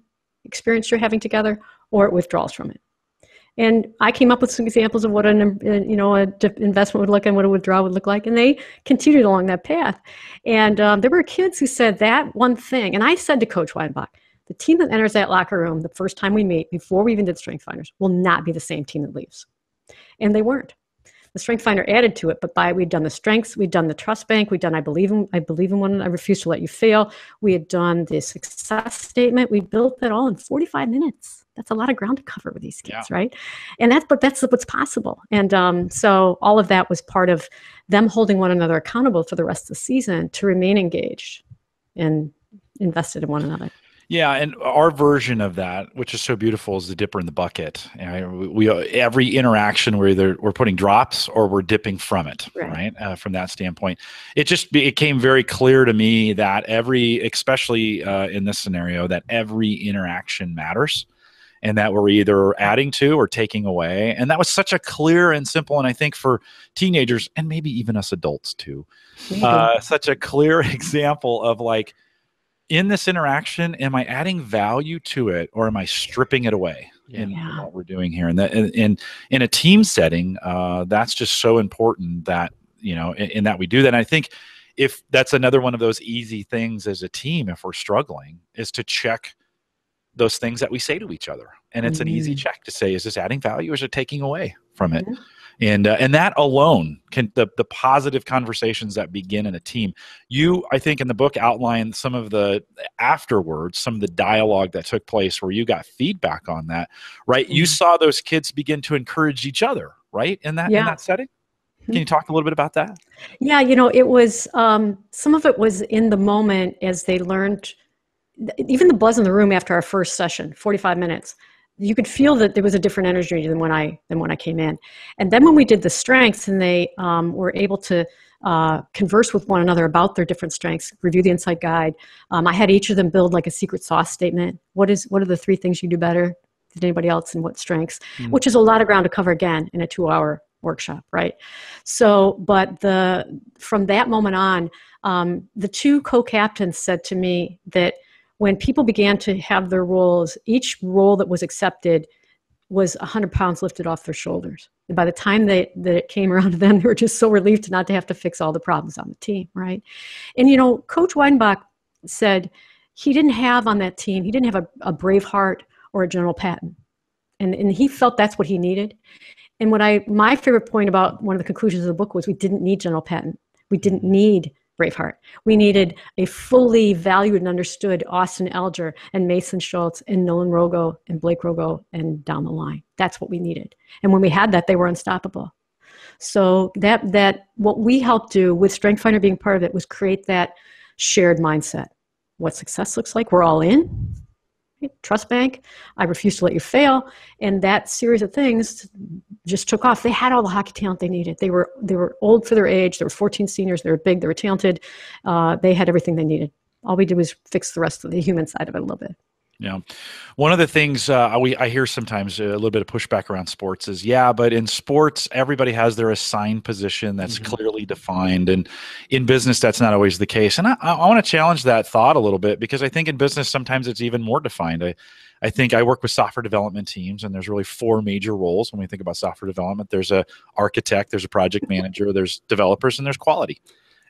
experience you're having together or it withdraws from it. And I came up with some examples of what an you know a investment would look and what a withdrawal would look like, and they continued along that path. And um, there were kids who said that one thing, and I said to Coach Weinbach, the team that enters that locker room the first time we meet, before we even did StrengthsFinders, will not be the same team that leaves. And they weren't the StrengthsFinder added to it but by we'd done the strengths we'd done the trust bank we'd done i believe in i believe in one i refuse to let you fail we had done the success statement we built that all in 45 minutes that's a lot of ground to cover with these kids yeah. right and that's but that's what's possible and um, so all of that was part of them holding one another accountable for the rest of the season to remain engaged and invested in one another yeah, and our version of that, which is so beautiful, is the dipper in the bucket. we, we every interaction we're either we're putting drops or we're dipping from it, right? right? Uh, from that standpoint, it just it came very clear to me that every, especially uh, in this scenario, that every interaction matters, and that we're either adding to or taking away. And that was such a clear and simple, and I think for teenagers and maybe even us adults too, uh, such a clear example of like in this interaction, am I adding value to it or am I stripping it away? in yeah. what we're doing here. And that in, in, in a team setting, uh, that's just so important that, you know, in, in, that we do that. And I think if that's another one of those easy things as a team, if we're struggling, is to check those things that we say to each other. And it's mm-hmm. an easy mm-hmm. check to say, is this adding value or is it taking away from it? Mm-hmm and uh, and that alone can the the positive conversations that begin in a team you i think in the book outline some of the afterwards some of the dialogue that took place where you got feedback on that right mm-hmm. you saw those kids begin to encourage each other right in that yeah. in that setting can mm-hmm. you talk a little bit about that yeah you know it was um, some of it was in the moment as they learned even the buzz in the room after our first session 45 minutes you could feel that there was a different energy than when I than when I came in. And then when we did the strengths, and they um, were able to uh, converse with one another about their different strengths, review the insight guide. Um, I had each of them build like a secret sauce statement. What is what are the three things you do better than anybody else, and what strengths? Mm-hmm. Which is a lot of ground to cover again in a two-hour workshop, right? So, but the from that moment on, um, the two co-captains said to me that when people began to have their roles, each role that was accepted was 100 pounds lifted off their shoulders. And by the time they, that it came around to them, they were just so relieved not to have to fix all the problems on the team, right? And, you know, Coach Weinbach said he didn't have on that team, he didn't have a, a Braveheart or a General Patton. And, and he felt that's what he needed. And what I, my favorite point about one of the conclusions of the book was we didn't need General Patton. We didn't need Braveheart. We needed a fully valued and understood Austin Elger and Mason Schultz and Nolan Rogo and Blake Rogo and down the line. That's what we needed. And when we had that, they were unstoppable. So that that what we helped do with StrengthsFinder being part of it was create that shared mindset. What success looks like. We're all in trust bank. I refuse to let you fail. And that series of things just took off. They had all the hockey talent they needed. They were they were old for their age. There were 14 seniors. They were big. They were talented. Uh, they had everything they needed. All we did was fix the rest of the human side of it a little bit yeah. One of the things uh, we I hear sometimes a little bit of pushback around sports is yeah, but in sports everybody has their assigned position that's mm-hmm. clearly defined, and in business that's not always the case. And I, I want to challenge that thought a little bit because I think in business sometimes it's even more defined. I, I think I work with software development teams, and there's really four major roles when we think about software development. There's a architect, there's a project manager, there's developers, and there's quality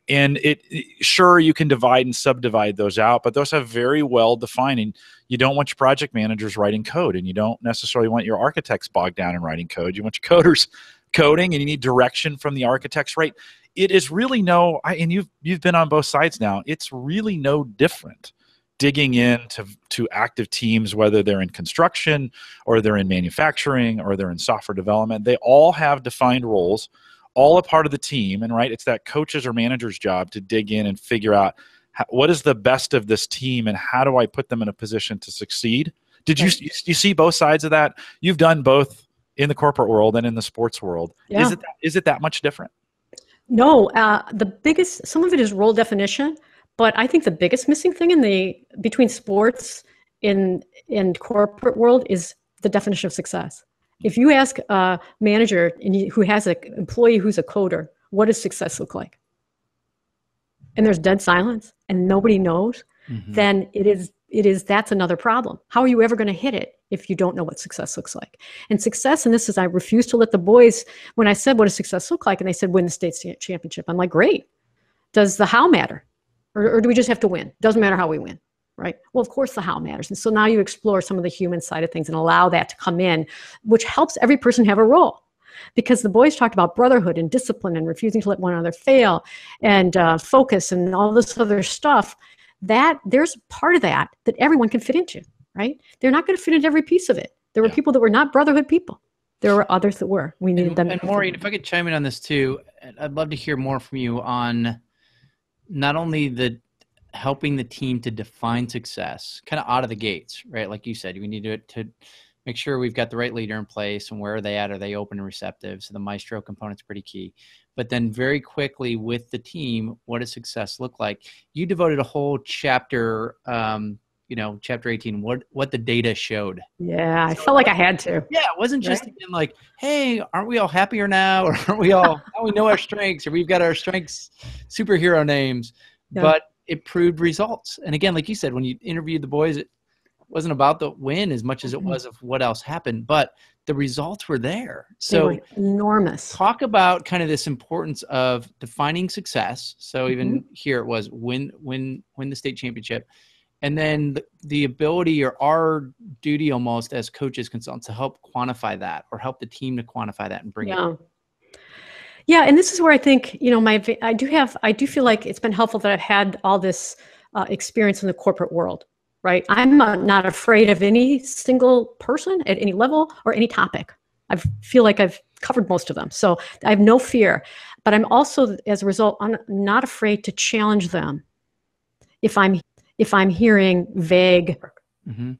and it, sure you can divide and subdivide those out but those have very well defined and you don't want your project managers writing code and you don't necessarily want your architects bogged down in writing code. You want your coders coding and you need direction from the architects right? It is really no I, and you've you've been on both sides now it's really no different digging into to active teams whether they're in construction or they're in manufacturing or they're in software development. They all have defined roles all a part of the team and right it's that coach's or manager's job to dig in and figure out how, what is the best of this team and how do i put them in a position to succeed? Did you you see both sides of that? You've done both in the corporate world and in the sports world. Yeah. is it that, is it that much different? No uh, the biggest some of it is role definition but i think the biggest missing thing in the between sports in in corporate world is the definition of success if you ask a manager who has an employee who's a coder, what does success look like? And there's dead silence and nobody knows, mm-hmm. then it is it is that's another problem. How are you ever going to hit it if you don't know what success looks like? And success, and this is, I refuse to let the boys, when I said, what does success look like? And they said, win the state championship. I'm like, great. Does the how matter? Or, or do we just have to win? Doesn't matter how we win, right? Well, of course, the how matters. And so now you explore some of the human side of things and allow that to come in, which helps every person have a role. Because the boys talked about brotherhood and discipline and refusing to let one another fail and uh, focus and all this other stuff. That there's part of that that everyone can fit into right? They're not going to fit into every piece of it. There were yeah. people that were not brotherhood people. There were others that were. We needed and, them and maureen if i could chime in on this too i'd love to hear more from you on not only the helping the team to define success kind of out of the gates right? Like you said we need to, to make sure we've got the right leader in place and where are they at? Are they open and receptive? So the maestro component's pretty key. But then very quickly with the team what does success look like? You devoted a whole chapter um, you know chapter 18 what what the data showed. Yeah i felt like i had to. yeah it wasn't just right? like hey aren't we all happier now? Or aren't we all now we know our strengths or we've got our strengths superhero names. But it proved results and again like you said when you interviewed the boys it wasn't about the win as much as it mm-hmm. was of what else happened but the results were there so were enormous talk about kind of this importance of defining success so even mm-hmm. here it was win win win the state championship and then the, the, ability or our duty almost as coaches consultants to help quantify that or help the team to quantify that and bring yeah. it yeah and this is where i think you know my i do have i do feel like it's been helpful that i've had all this uh, experience in the corporate world right i'm not afraid of any single person at any level or any topic i feel like i've covered most of them so i have no fear but i'm also as a result i'm not afraid to challenge them if i'm if I'm hearing vague. Mm-hmm.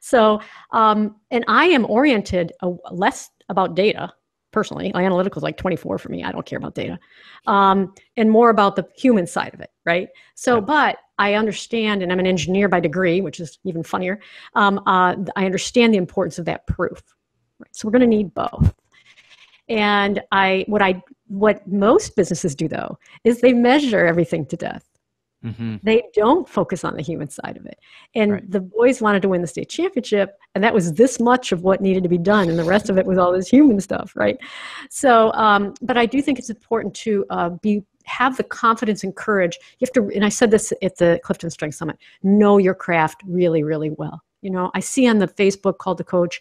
So, um, and I am oriented uh, less about data personally. My analytical is like 24 for me. I don't care about data, um, and more about the human side of it, right? So, but I understand, and I'm an engineer by degree, which is even funnier. Um, uh, I understand the importance of that proof. Right? So we're going to need both. And I, what I, what most businesses do though, is they measure everything to death. Mm-hmm. They don't focus on the human side of it. And right. the boys wanted to win the state championship, and that was this much of what needed to be done, and the rest of it was all this human stuff, right? So, um, but I do think it's important to uh, be have the confidence and courage. You have to, and I said this at the Clifton Strength Summit: know your craft really, really well. You know, I see on the Facebook Called to Coach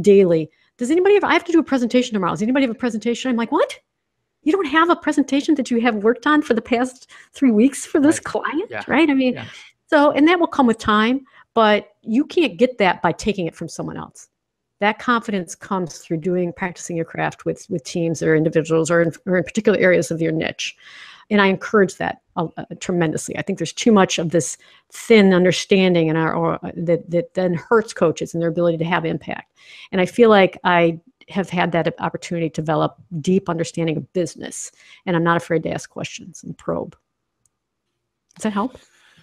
daily. Does anybody have? I have to do a presentation tomorrow. Does anybody have a presentation? I'm like, what? You don't have a presentation that you have worked on for the past three weeks for this right. client, yeah. right? I mean, yeah. so, and that will come with time, but you can't get that by taking it from someone else. That confidence comes through doing, practicing your craft with, with teams or individuals or in, or in particular areas of your niche. And I encourage that uh, uh, tremendously. I think there's too much of this thin understanding in our, or, uh, that, that then hurts coaches and their ability to have impact. And I feel like I have had that opportunity to develop deep understanding of business and i'm not afraid to ask questions and probe does that help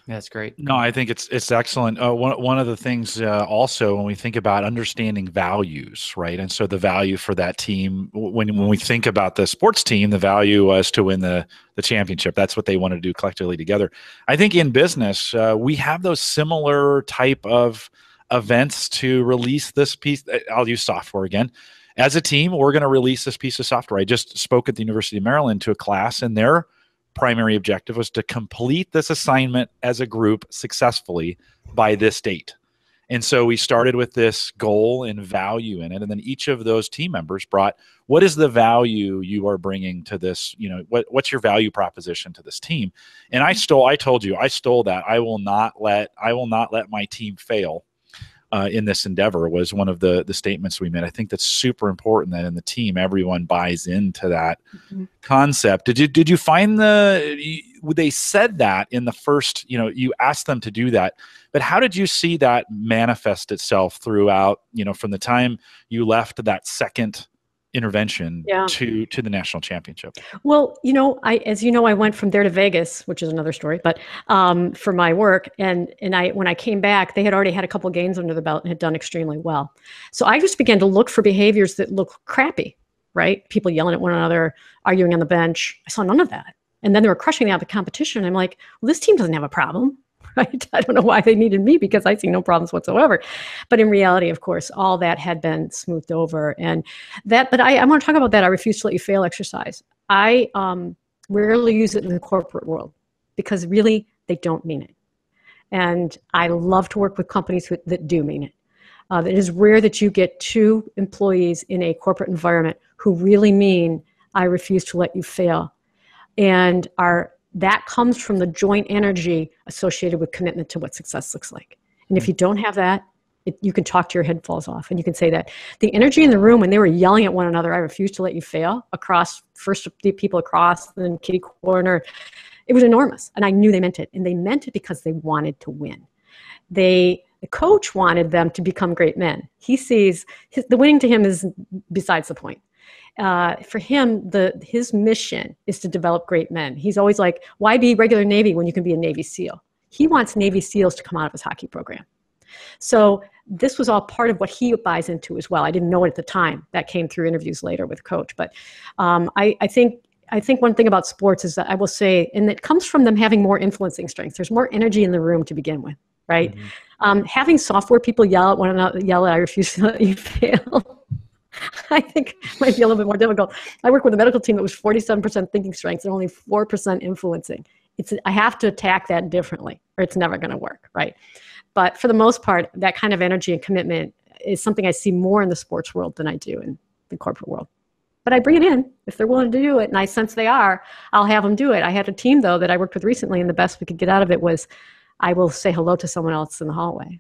Yeah, that's great. No, I think it's it's excellent. Uh, one one of the things uh, also when we think about understanding values, right? And so the value for that team when when we think about the sports team, the value was to win the the championship. That's what they want to do collectively together. I think in business, uh, we have those similar type of events to release this piece. Uh, I'll use software again as a team, we're going to release this piece of software. I just spoke at the University of Maryland to a class, and their primary objective was to complete this assignment as a group successfully by this date. And so we started with this goal and value in it. And then each of those team members brought what is the value you are bringing to this? You know, what, what's your value proposition to this team? And I stole, I told you, I stole that. I will not let, I will not let my team fail uh, in this endeavor was one of the the statements we made. I think that's super important that in the team everyone buys into that mm-hmm. concept. Did you did you find the you, they said that in the first you know you asked them to do that, but how did you see that manifest itself throughout you know from the time you left that second intervention yeah. to to the national championship. Well you know i as you know i went from there to vegas which is another story but um, for my work and and i when i came back they had already had a couple games under the belt and had done extremely well. So i just began to look for behaviors that look crappy right? People yelling at one another arguing on the bench. I saw none of that. And then they were crushing out the competition. I'm like well this team doesn't have a problem right? I don't know why they needed me because I see no problems whatsoever. But in reality, of course, all that had been smoothed over. And that, but I, I want to talk about that. I refuse to let you fail exercise. I um, rarely use it in the corporate world because really they don't mean it. And I love to work with companies who, that do mean it. Uh, it is rare that you get two employees in a corporate environment who really mean, I refuse to let you fail. And are that comes from the joint energy associated with commitment to what success looks like. And if mm. you don't have that, it, you can talk to your head falls off. And you can say that the energy in the room when they were yelling at one another i refuse to let you fail across first the people across then kitty corner it was enormous. And i knew they meant it. And they meant it because they wanted to win. They the coach wanted them to become great men. He sees his, the winning to him is besides the point uh, for him, the his mission is to develop great men. He's always like, why be regular Navy when you can be a Navy SEAL? He wants Navy SEALs to come out of his hockey program. So this was all part of what he buys into as well. I didn't know it at the time. That came through interviews later with coach. But um, I, I think I think one thing about sports is that I will say, and it comes from them having more influencing strength. There's more energy in the room to begin with, right? Mm-hmm. Um, having software people yell at one another, yell at, "I refuse to let you fail." I think might be a little bit more difficult. I work with a medical team that was 47% thinking strengths and only 4% influencing. It's I have to attack that differently or it's never going to work, right? But for the most part, that kind of energy and commitment is something I see more in the sports world than I do in the corporate world. But I bring it in if they're willing to do it, and I sense they are. I'll have them do it. I had a team though that I worked with recently, and the best we could get out of it was, I will say hello to someone else in the hallway.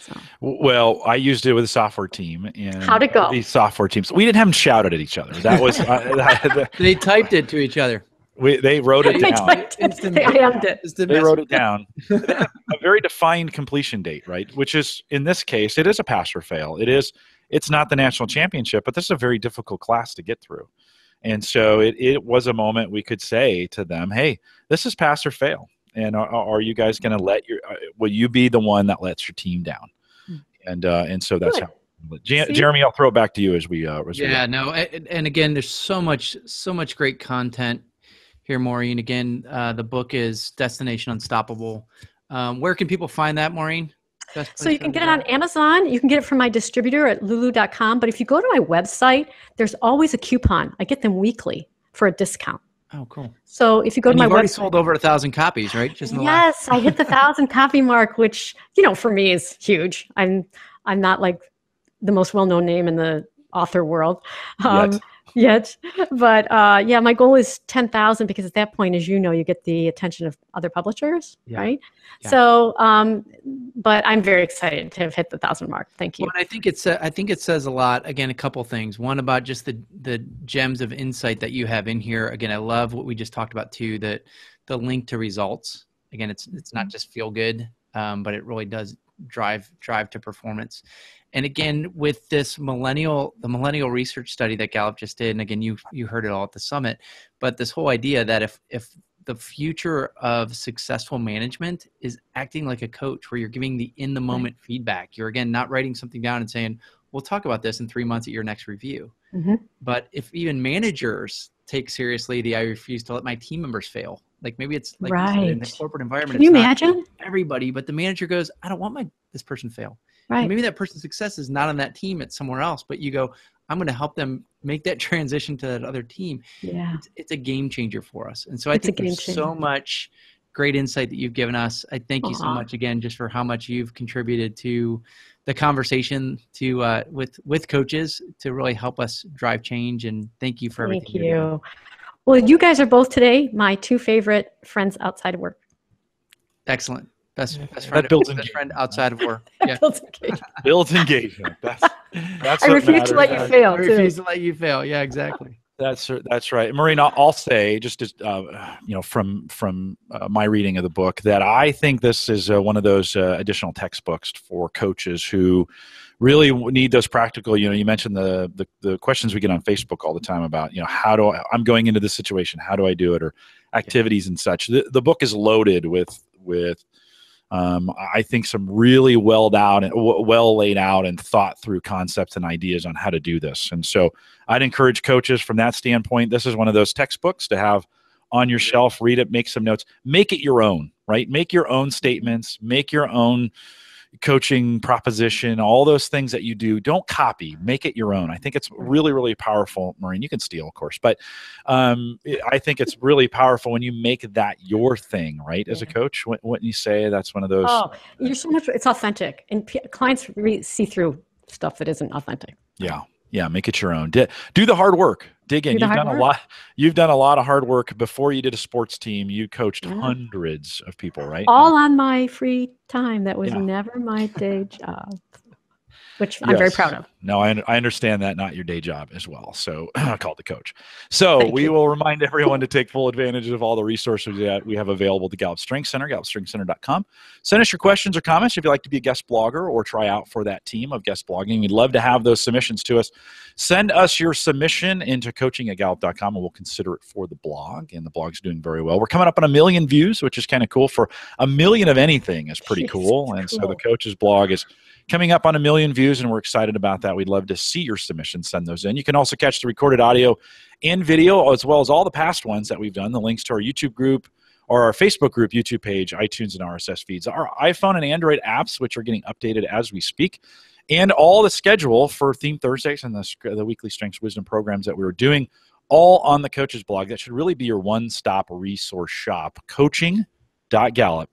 So. Well, I used it with a software team, and how'd it go? These software teams, we didn't have them shout at each other. That was uh, they typed it to each other. We, they wrote it down. they it. They wrote it down. a very defined completion date, right? Which is in this case, it is a pass or fail. It is. It's not the national championship, but this is a very difficult class to get through. And so it, it was a moment we could say to them, "Hey, this is pass or fail." And are, are you guys going to let your? Uh, will you be the one that lets your team down? and uh, and so that's Good. how. Jeremy, I'll throw it back to you as we. Uh, as yeah, we no, and, and, again, there's so much, so much great content here, Maureen. Again, uh, the book is Destination Unstoppable. Um, where can people find that, Maureen? So you can get it on Amazon. You can get it from my distributor at lulu.com. But if you go to my website, there's always a coupon. I get them weekly for a discount. Oh, cool. So if you go and to my website, already sold over a thousand copies, right? Just yes, I hit the thousand copy mark, which you know for me is huge. I'm I'm not like the most well known name in the author world. Um, Yet. But uh, yeah, my goal is 10,000 because at that point, as you know, you get the attention of other publishers, yeah. right? Yeah. So, um, but I'm very excited to have hit the thousand mark. Thank you. Well, I think it's, uh, I think it says a lot. Again, a couple things. One about just the, the gems of insight that you have in here. Again, I love what we just talked about too, that the link to results. Again, it's, it's not just feel good, um, but it really does drive, drive to performance and again with this millennial the millennial research study that gallup just did and again you you heard it all at the summit but this whole idea that if if the future of successful management is acting like a coach where you're giving the in the moment right. feedback you're again not writing something down and saying we'll talk about this in three months at your next review mm-hmm. but if even managers take seriously the i refuse to let my team members fail like maybe it's like right. in the corporate environment Can you imagine everybody but the manager goes i don't want my this person fail Right. Maybe that person's success is not on that team; it's somewhere else. But you go, I'm going to help them make that transition to that other team. Yeah, it's, it's a game changer for us. And so I it's think there's changer. so much great insight that you've given us. I thank you so much again, just for how much you've contributed to the conversation to uh, with with coaches to really help us drive change. And thank you for everything. Thank you. Well, you guys are both today my two favorite friends outside of work. Excellent. Best, best friend, that builds best friend outside of work. Yeah. builds engagement. builds engagement. That's, that's I refuse to let you fail. I refuse to let you fail. Yeah, exactly. That's that's right, Marina. I'll say just as uh, you know from from uh, my reading of the book that I think this is uh, one of those uh, additional textbooks for coaches who really need those practical. You know, you mentioned the, the the questions we get on Facebook all the time about you know how do I, I'm going into this situation, how do I do it, or activities and such. The, the book is loaded with with um, I think some really well out and well laid out and thought through concepts and ideas on how to do this. And so I'd encourage coaches from that standpoint. This is one of those textbooks to have on your shelf, read it, make some notes, make it your own, right? Make your own statements, make your own coaching proposition, all those things that you do, don't copy, make it your own. I think it's really, really powerful. Maureen, you can steal, of course, but um, I think it's really powerful when you make that your thing, right? As a coach, wouldn't you say that's one of those? Oh, you're so much, it's authentic. And p- clients re- see through stuff that isn't authentic. Yeah. Yeah. Make it your own. D- do the hard work dig in. You've done work. a lot. You've done a lot of hard work before you did a sports team. You coached yeah. hundreds of people, right? All on my free time. That was yeah. never my day job which I'm yes. very proud of. No, I, I understand that not your day job as well. So I Called to Coach. So Thank we you. will remind everyone to take full advantage of all the resources that we have available to Gallup Strengths Center, gallupstrengthscenter.com. Send us your questions or comments if you'd like to be a guest blogger or try out for that team of guest blogging. We'd love to have those submissions to us. Send us your submission into coaching at gallup.com and we'll consider it for the blog. And the blog's doing very well. We're coming up on a million views, which is kind of cool. For a million of anything is pretty cool. And so the coach's blog is – coming up on a million views, and we're excited about that. We'd love to see your submissions. Send those in. You can also catch the recorded audio and video, as well as all the past ones that we've done. The links to our YouTube group or our Facebook group, YouTube page, iTunes, and RSS feeds, our iPhone and Android apps, which are getting updated as we speak, and all the schedule for Theme Thursdays and the, the weekly Strengths Wisdom programs that we were doing, all on the coach's blog. That should really be your one stop resource shop. Coaching.gallup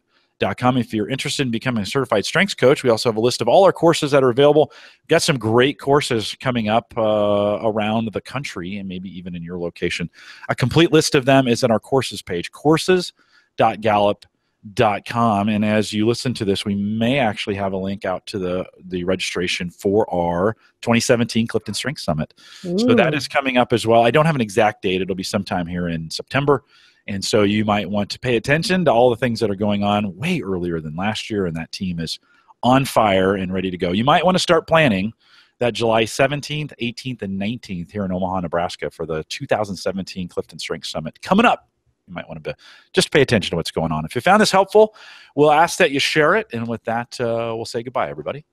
Com. If you're interested in becoming a certified strengths coach, we also have a list of all our courses that are available. We've got some great courses coming up uh, around the country and maybe even in your location. A complete list of them is in our courses page, courses.gallup.com. And as you listen to this, we may actually have a link out to the, the registration for our 2017 Clifton Strength Summit. Ooh. So that is coming up as well. I don't have an exact date, it'll be sometime here in September. And so you might want to pay attention to all the things that are going on way earlier than last year, and that team is on fire and ready to go. You might want to start planning that July 17th, 18th, and 19th here in Omaha, Nebraska for the 2017 Clifton Strength Summit coming up. You might want to be, just pay attention to what's going on. If you found this helpful, we'll ask that you share it. And with that, uh, we'll say goodbye, everybody.